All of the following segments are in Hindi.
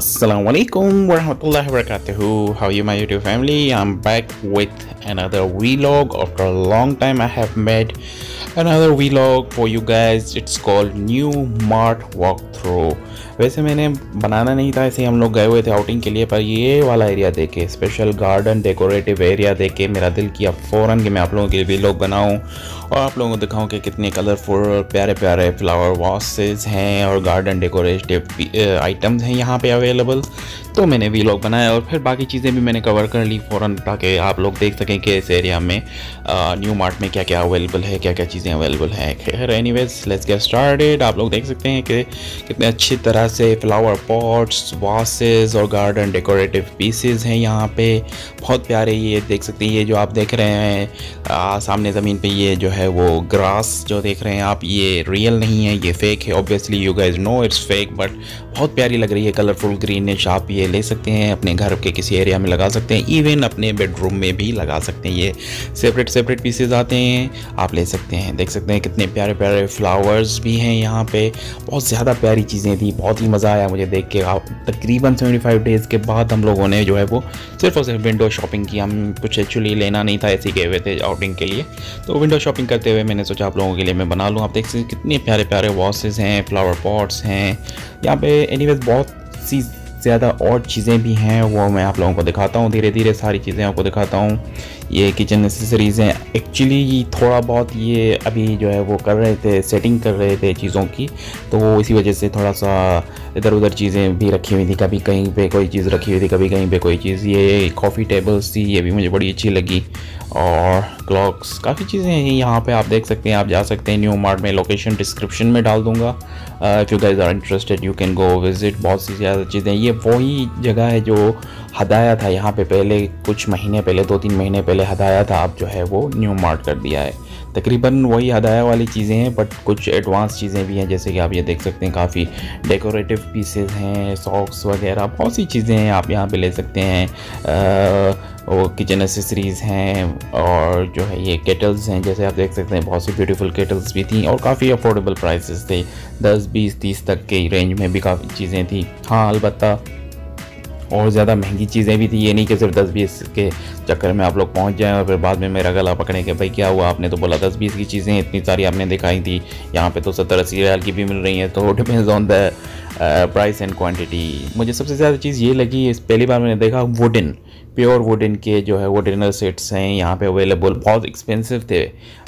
Assalamualaikum warahmatullahi wabarakatuh. How you, my YouTube family? I'm back with another vlog. After a long time, I have made another vlog for you guys. It's called New Mart Walkthrough. वैसे मैंने बनाना नहीं था ऐसे हम लोग गए हुए थे आउटिंग के लिए पर ये वाला एरिया देखे स्पेशल गार्डन डेकोरेटिव एरिया देखे मेरा दिल किया फ़ौरन कि मैं आप लोगों के लिए व्लॉग बनाऊँ और आप लोगों को दिखाऊँ कि कितने कलरफुल प्यारे प्यारे फ्लावर वासेस हैं और गार्डन डेकोरेटिव आइटम्स हैं यहाँ पे अवेलेबल available तो मैंने वीलॉग बनाया और फिर बाकी चीज़ें भी मैंने कवर कर ली फ़ौरन ताकि आप लोग देख सकें कि इस एरिया में न्यू मार्ट में क्या क्या अवेलेबल है क्या क्या चीज़ें अवेलेबल हैं। खैर anyways let's get started आप लोग देख सकते हैं कि कितने अच्छी तरह से फ्लावर पॉट्स वासेस और गार्डन डेकोरेटिव पीसेज हैं यहाँ पे। बहुत प्यारे ये देख सकते हैं ये जो आप देख रहे हैं आ, सामने ज़मीन पर ये जो है वो ग्रास जो देख रहे हैं आप ये रियल नहीं है ये फेक है। Obviously you guys know it's fake but बहुत प्यारी लग रही है कलरफुल ग्रीनिश आप ये ले सकते हैं, अपने घर के किसी एरिया में लगा सकते हैं इवन अपने बेडरूम में भी लगा सकते हैं। ये सेपरेट सेपरेट पीसेज आते हैं, आप ले सकते हैं। देख सकते हैं कितने प्यारे प्यारे फ्लावर्स भी हैं यहाँ पे। बहुत ज़्यादा प्यारी चीज़ें थी, बहुत ही मज़ा आया मुझे देख के। आप तकरीबन सेवेंटी फाइव डेज़ के बाद हम लोगों ने जो है वो सिर्फ़ और सिर्फ़ विंडो शॉपिंग की। हम कुछ एक्चुअली लेना नहीं था, ऐसे गए हुए थे आउटिंग के लिए। तो विंडो शॉपिंग करते हुए मैंने सोचा आप लोगों के लिए मैं बना लूँ। आप देख सकते कितने प्यारे प्यारे वॉसेज हैं फ्लावर पॉट्स हैं। यहाँ पे एनी बहुत सी ज़्यादा और चीज़ें भी हैं, वो मैं आप लोगों को दिखाता हूँ। धीरे धीरे सारी चीज़ें आपको दिखाता हूँ। ये किचन नेसेसरीज़ हैं। एक्चुअली थोड़ा बहुत ये अभी जो है वो कर रहे थे सेटिंग कर रहे थे चीज़ों की तो इसी वजह से थोड़ा सा इधर उधर चीज़ें भी रखी हुई थी, कभी कहीं पे कोई चीज़ रखी हुई थी, कभी कहीं पे कोई चीज़। ये कॉफ़ी टेबल्स थी, ये भी मुझे बड़ी अच्छी लगी। और क्लॉक्स काफ़ी चीज़ें हैं यहाँ पे, आप देख सकते हैं, आप जा सकते हैं न्यू मार्ट में लोकेशन डिस्क्रिप्शन में डाल दूँगा। If you guys are interested you can go visit बहुत सी ज़्यादा चीज़ें ये वही जगह है जो हदाया था यहाँ पे, पहले कुछ महीने पहले दो तीन महीने पहले हदाया था, अब जो है वो न्यू मार्ट कर दिया है। तकरीबन वही हदाया वाली चीज़ें हैं बट कुछ एडवांस चीज़ें भी हैं, जैसे कि आप ये देख सकते हैं, काफ़ी डेकोरेटिव पीसेस हैं सॉक्स वगैरह, बहुत सी चीज़ें हैं आप यहाँ पे ले सकते हैं। वो किचन एसेसरीज़ हैं और जो है ये केटल्स हैं, जैसे आप देख सकते हैं, बहुत सी ब्यूटीफुल केटल्स भी थी और काफ़ी अफोर्डेबल प्राइसेस थे। दस, बीस, तीस तक के रेंज में भी काफ़ी चीज़ें थी। हाँ अलबत्ता। और ज़्यादा महँगी चीज़ें भी थी, ये नहीं कि सिर्फ़ दस बीस के चक्कर में आप लोग पहुँच जाएँ और फिर बाद में मेरा गला पकड़े कि भाई क्या हुआ? आपने तो बोला दस बीस की चीज़ें, इतनी सारी आपने दिखाई थी। यहाँ पर तो सत्तर अस्सी हज़ार की भी मिल रही हैं तो depends on the price and quantity मुझे सबसे ज़्यादा चीज़ ये लगी, इस पहली बार मैंने देखा वुडन प्योर वुडन के जो है वो डिनर सेट्स हैं, यहाँ पे अवेलेबल बहुत एक्सपेंसिव थे।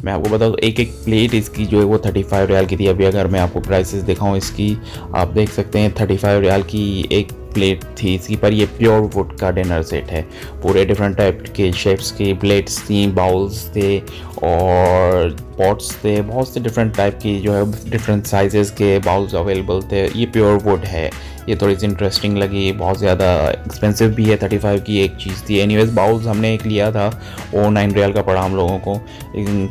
मैं आपको बताऊँ, एक एक प्लेट इसकी जो है वो थर्टी फाइव रियाल की थी। अभी अगर मैं आपको प्राइसेस दिखाऊँ इसकी, आप देख सकते हैं थर्टी फाइव रियाल की एक प्लेट थी इसकी, पर ये प्योर वुड का डिनर सेट है। पूरे डिफरेंट टाइप के शेप्स की प्लेट्स थी बाउल्स थे, और पॉट्स थे, बहुत से डिफरेंट टाइप की जो है डिफरेंट साइजेस के बाउल्स अवेलेबल थे, ये प्योर वुड है। ये थोड़ी सी इंटरेस्टिंग लगी बहुत ज़्यादा एक्सपेंसिव भी है थर्टी फाइव की एक चीज़ थी। एनीवेज बाउल्स हमने एक लिया था ओ नाइन रियल का पड़ा हम लोगों को।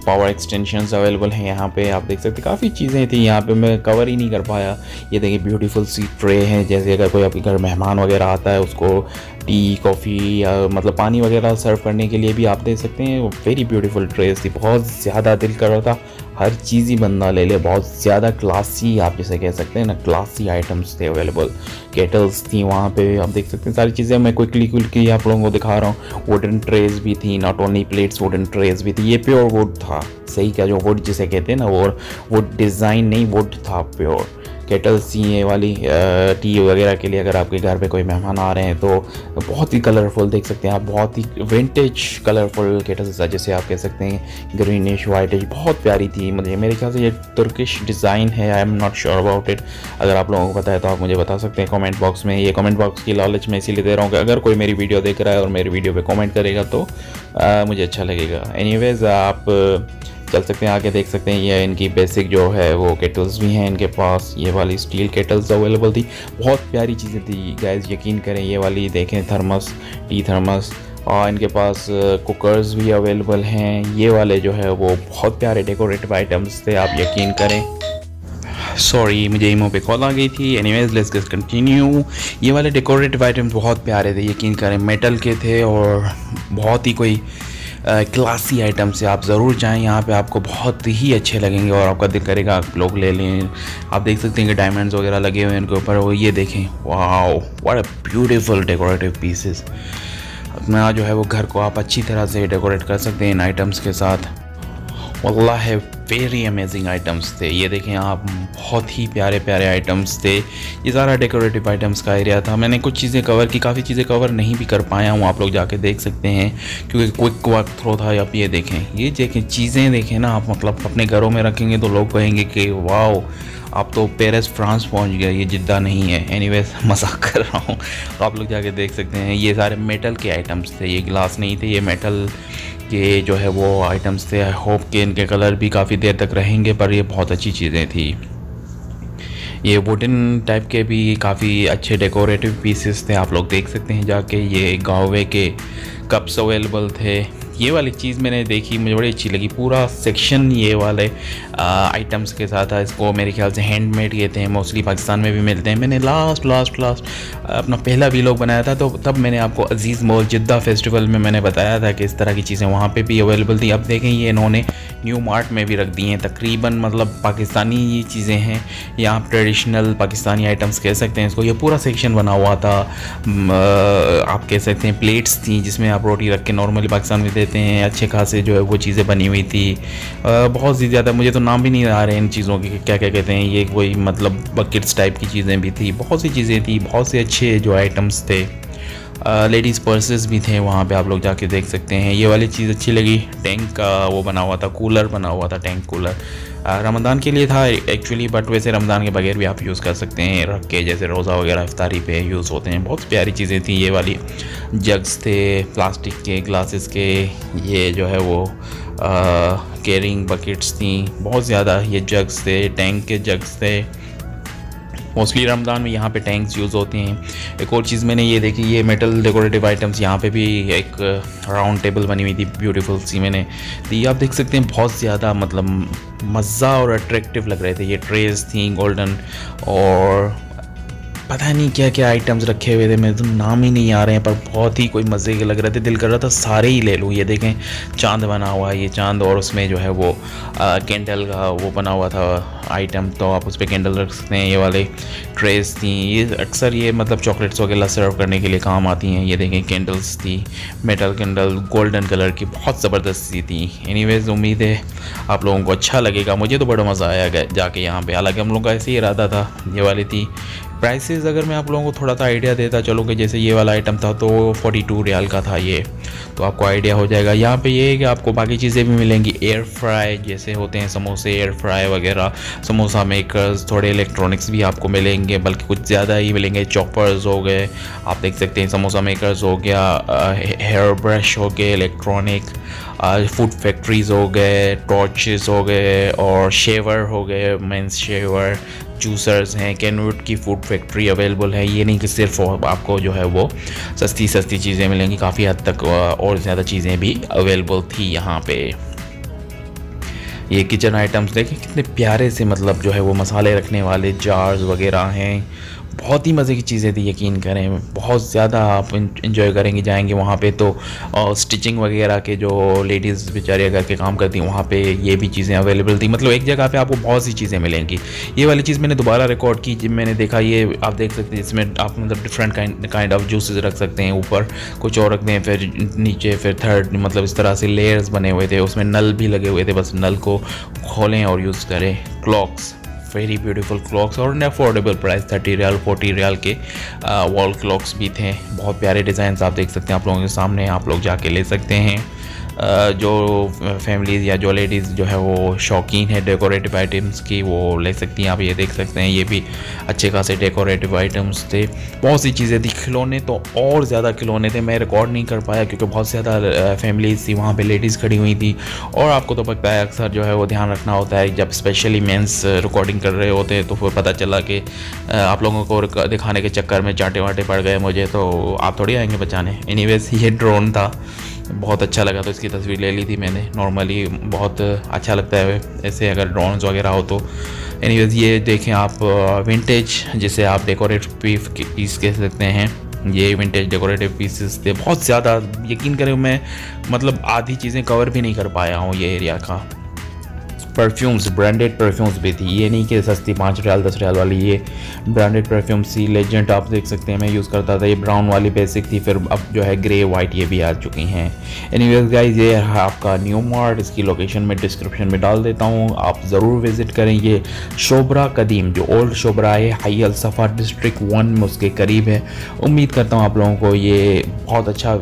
पावर एक्सटेंशन अवेलेबल हैं यहाँ पे, आप देख सकते काफ़ी चीज़ें थी यहाँ पे, मैं कवर ही नहीं कर पाया। ये देखिए ब्यूटीफुल सी ट्रे हैं, जैसे अगर कोई आपके घर मेहमान वगैरह आता है, उसको टी कॉफ़ी या मतलब पानी वगैरह सर्व करने के लिए भी आप दे सकते हैं। वेरी ब्यूटीफुल ट्रेस थी, बहुत ज़्यादा दिल कर रहा था। हर चीज़ ही बंदा ले ले, बहुत ज़्यादा क्लासी आप जैसे कह सकते हैं ना क्लासी आइटम्स थे अवेलेबल केटल्स थी वहाँ पे, आप देख सकते हैं सारी चीज़ें। मैं क्विकली क्विकली आप लोगों को दिखा रहा हूँ। वुडन ट्रेज भी थी not only plates wooden trays भी थी। ये प्योर वुड था। सही क्या, जो वुड जिसे कहते हैं ना और वो डिज़ाइन नहीं वुड था प्योर केटल्स चाहिए वाली टी वगैरह के लिए अगर आपके घर पे कोई मेहमान आ रहे हैं तो बहुत ही कलरफुल देख सकते हैं आप बहुत ही विंटेज कलरफुल केटल्स जैसे आप कह सकते हैं ग्रीनिश वाइटिश बहुत प्यारी थी मुझे। मेरे ख्याल से ये तुर्किश डिज़ाइन है I am not sure about it अगर आप लोगों को पता है तो आप मुझे बता सकते हैं कमेंट बॉक्स में। ये कमेंट बॉक्स की नॉलेज मैं इसीलिए दे रहा हूँ कि अगर कोई मेरी वीडियो देख रहा है और मेरी वीडियो पर कॉमेंट करेगा तो आ, मुझे अच्छा लगेगा। एनी आप चल सकते हैं आगे देख सकते हैं, ये इनकी बेसिक जो है, वो केटल्स भी हैं इनके पास। ये वाली स्टील केटल्स अवेलेबल थी। बहुत प्यारी चीज़ें थी। गैस यकीन करें, ये वाली देखें थर्मस टी थर्मस और इनके पास कुकर्स भी अवेलेबल हैं। ये वाले जो है, वो बहुत प्यारे डेकोरेटिव आइटम्स थे, आप यकीन करें। सॉरी मुझे ईमो पे कॉल आ गई थी। एनीवेज लेट्स गेट कंटिन्यू ये वाले डेकोरेटिव आइटम्स बहुत प्यारे थे, यकीन करें। मेटल के थे और बहुत ही कोई क्लासी आइटम्स है आप ज़रूर जाएँ। यहाँ पे आपको बहुत ही अच्छे लगेंगे और आपका दिल करेगा आप लोग ले लें। आप देख सकते हैं कि डायमंड्स वगैरह लगे हुए हैं इनके ऊपर। वो ये देखें। वाह what a beautiful decorative pieces अपना जो है वो घर को आप अच्छी तरह से डेकोरेट कर सकते हैं इन आइटम्स के साथ। वल्ला है वेरी अमेजिंग आइटम्स थे। ये देखें आप, बहुत ही प्यारे प्यारे आइटम्स थे। ये सारा डेकोरेटिव आइटम्स का एरिया था। मैंने कुछ चीज़ें कवर की, काफ़ी चीज़ें कवर नहीं भी कर पाया हूँ, आप लोग जाके देख सकते हैं, क्योंकि क्विक वर्क थ्रो था आप ये देखें। ये देखें, चीज़ें देखें ना आप मतलब अपने घरों में रखेंगे तो लोग कहेंगे कि, वाओ आप तो पेरिस, फ्रांस पहुँच गया, ये जिद्दा नहीं है। एनी मज़ाक कर रहा हूँ। तो आप लोग जाके देख सकते हैं, ये सारे मेटल के आइटम्स थे, ये ग्लास नहीं थे, ये मेटल के जो है वो आइटम्स थे। आई होप कि इनके कलर भी काफ़ी देर तक रहेंगे, पर ये बहुत अच्छी चीज़ें थी। ये वुडन टाइप के भी काफ़ी अच्छे डेकोरेटिव पीसेस थे, आप लोग देख सकते हैं जाके। ये गावे के कप्स अवेलेबल थे। ये वाली चीज़ मैंने देखी, मुझे बड़ी अच्छी लगी। पूरा सेक्शन ये वाले आइटम्स के साथ था। इसको मेरे ख्याल से हैंडमेड कहते हैं मोस्टली पाकिस्तान में भी मिलते हैं। मैंने लास्ट लास्ट लास्ट अपना पहला वीलॉग बनाया था तो तब मैंने आपको अज़ीज़ मॉल, जिद्दा फेस्टिवल में मैंने बताया था कि इस तरह की चीज़ें वहाँ पर भी अवेलेबल थी। अब देखें, ये इन्होंने न्यू मार्ट में भी रख दी हैं। तकरीबन मतलब पाकिस्तानी ये चीज़ें हैं। यहाँ ट्रेडिशनल पाकिस्तानी आइटम्स कह सकते हैं इसको। ये पूरा सेक्शन बना हुआ था। आप कह सकते हैं प्लेट्स थी, जिसमें आप रोटी रख के नॉर्मली पाकिस्तान में देते हैं, अच्छे खासे जो है वो चीज़ें बनी हुई थी। बहुत ही ज़्यादा मुझे तो नाम भी नहीं आ रहे इन चीज़ों के, क्या क्या कहते हैं, ये कोई मतलब बकेट्स टाइप की चीज़ें भी थी, बहुत सी चीज़ें थी, बहुत से अच्छे जो आइटम्स थे। लेडीज़ पर्सेस भी थे, वहाँ पे आप लोग जाके देख सकते हैं। ये वाली चीज़ अच्छी लगी टैंक का वो बना हुआ था कूलर बना हुआ था टैंक कूलर रमज़ान के लिए था एक्चुअली बट वैसे रमज़ान के बगैर भी आप यूज़ कर सकते हैं, रख के, जैसे रोज़ा वगैरह, इफ्तारी पे यूज़ होते हैं। बहुत प्यारी चीज़ें थी ये वाली। जग्स थे प्लास्टिक के ग्लासेस के, ये जो है वो कैरिंग बकेट्स थी। बहुत ज़्यादा ये जग्स थे टैंक के जग्स थे। मोस्टली रमज़ान में यहाँ पे टैंक्स यूज़ होते हैं। एक और चीज़ मैंने ये देखी, ये मेटल डेकोरेटिव आइटम्स यहाँ पे भी एक राउंड टेबल बनी हुई थी ब्यूटीफुल सी मैंने। तो ये आप देख सकते हैं बहुत ज़्यादा मतलब मज़ा और अट्रैक्टिव लग रहे थे। ये ट्रेज थी गोल्डन और पता नहीं क्या क्या आइटम्स रखे हुए थे, मेरे तो नाम ही नहीं आ रहे हैं, पर बहुत ही कोई मज़े के लग रहे थे, दिल कर रहा था सारे ही ले लूँ। ये देखें, चाँद बना हुआ है, ये चाँद और उसमें जो है वो कैंडल का वो बना हुआ था आइटम तो आप उस पर कैंडल रख सकते हैं, ये वाले ट्रेस थी। ये अक्सर ये मतलब चॉकलेट्स वगैरह सर्व करने के लिए काम आती हैं। ये देखें कैंडल्स थी मेटल कैंडल गोल्डन कलर की बहुत ज़बरदस्त थी। एनी उम्मीद है आप लोगों को अच्छा लगेगा। मुझे तो बड़ा मज़ा आया जाके यहाँ पे। हालाँकि हम लोग का ऐसे ही इरादा था, ये वाली थी। प्राइसेस अगर मैं आप लोगों को थोड़ा सा आइडिया देता चलो कि जैसे ये वाला आइटम था तो 42 रियाल का था ये तो आपको आइडिया हो जाएगा। यहाँ पे ये है कि आपको बाकी चीज़ें भी मिलेंगी एयर फ्राई जैसे होते हैं समोसे एयर फ्राई वगैरह, समोसा मेकर्स थोड़े इलेक्ट्रॉनिक्स भी आपको मिलेंगे, बल्कि कुछ ज़्यादा ही मिलेंगे। चॉपर्स हो गए, आप देख सकते हैं समोसा मेकर्स हो गया हेयर ब्रश हो गए इलेक्ट्रॉनिक फ़ूड फैक्ट्रीज़ हो गए टॉर्चेस हो गए, और शेवर हो गए मेंस शेवर जूसर्स हैं कैनवुड की फ़ूड फैक्ट्री अवेलेबल है, ये नहीं कि सिर्फ़ आपको जो है वो सस्ती सस्ती चीज़ें मिलेंगी, काफ़ी हद तक और ज़्यादा चीज़ें भी अवेलेबल थी यहाँ पे। ये किचन आइटम्स देखें कितने प्यारे से मतलब जो है वो मसाले रखने वाले जार्स वगैरह हैं बहुत ही मज़े की चीज़ें थी, यकीन करें। बहुत ज़्यादा आप इन्जॉय करेंगे, जाएँगे वहाँ पे तो और स्टिचिंग वगैरह के जो लेडीज़ बेचारे घर के काम करती हैं, वहाँ पे ये भी चीज़ें अवेलेबल थी। मतलब एक जगह पे आपको बहुत सी चीज़ें मिलेंगी। ये वाली चीज़ मैंने दोबारा रिकॉर्ड की, जब मैंने देखा, ये आप देख सकते हैं, इसमें आप मतलब डिफरेंट काइंड ऑफ़ जूसेज रख सकते हैं, ऊपर कुछ और रख दें, फिर नीचे, फिर थर्ड मतलब इस तरह से लेयर्स बने हुए थे, उसमें नल भी लगे हुए थे, बस नल को खोलें और यूज़ करें। क्लॉक्स वेरी ब्यूटीफुल क्लॉक्स और affordable price thirty riyal forty riyal के वॉल क्लॉक्स भी थे। बहुत प्यारे डिज़ाइन आप देख सकते हैं आप लोगों के सामने, आप लोग जाके ले सकते हैं। जो फैमिलीज़ या जो लेडीज़ जो है वो शौकीन है डेकोरेटिव आइटम्स की, वो ले सकती हैं। आप ये देख सकते हैं, ये भी अच्छे खासे डेकोरेटिव आइटम्स थे। बहुत सी चीज़ें थी, खिलौने तो और ज़्यादा खिलौने थे। मैं रिकॉर्ड नहीं कर पाया क्योंकि बहुत ज़्यादा फैमिलीज़ थी, वहाँ पर लेडीज़ खड़ी हुई थी। और आपको तो पता है, अक्सर जो है वो ध्यान रखना होता है, जब स्पेशली मेंस रिकॉर्डिंग कर रहे होते हैं तो फिर पता चला कि आप लोगों को दिखाने के चक्कर में चाटे वाटे पड़ गए मुझे तो आप थोड़ी आएँगे बचाने। एनी ये ड्रोन था। बहुत अच्छा लगा तो इसकी तस्वीर ले ली थी मैंने। नॉर्मली बहुत अच्छा लगता है ऐसे अगर ड्रोन्स वगैरह हो तो। एनीवेज ये देखें आप विंटेज जिसे आप डेकोरेट पीस कह सकते हैं। ये विंटेज डेकोरेटिव पीसेस थे। बहुत ज़्यादा यकीन करें मैं मतलब आधी चीज़ें कवर भी नहीं कर पाया हूँ ये एरिया का। परफ्यूम्स ब्रांडेड परफ्यूम्स भी थी। ये नहीं कि सस्ती पाँच रियाल, दस रियाल वाली, ये ब्रांडेड परफ्यूम्स थी लेजेंड आप देख सकते हैं, मैं यूज़ करता था। ये ब्राउन वाली बेसिक थी, फिर अब जो है ग्रे वाइट ये भी आ चुकी हैं। एनी गाइज़ ये है आपका न्यू मार्ट इसकी लोकेशन में डिस्क्रिप्शन में डाल देता हूँ। आप ज़रूर विज़िट करें ये शोबरा कदीम, जो ओल्ड शोबरा है, हाई अलसफ़ा डिस्ट्रिक्ट वन में उसके करीब है। उम्मीद करता हूँ आप लोगों को ये बहुत अच्छा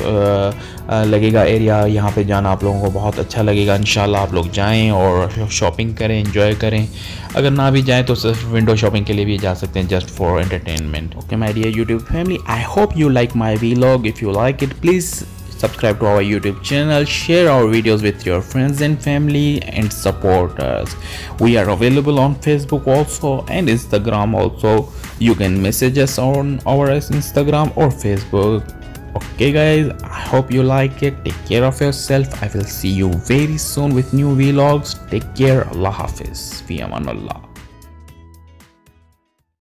लगेगा एरिया यहाँ पे जाना आप लोगों को बहुत अच्छा लगेगा। इन आप लोग जाएँ और शॉपिंग करें इंजॉय करें अगर ना भी जाएँ तो सिर्फ़ विंडो शॉपिंग के लिए भी जा सकते हैं just for entertainment okay my dear YouTube family I hope you like my vlog if you like it please subscribe to our youtube channel share our videos with your friends and family and support us we are available on facebook also and instagram also you can message us on our instagram or facebook okay guys i hope you like it. Take care of yourself. I will see you very soon with new vlogs. Take care. Allah hafiz. Fi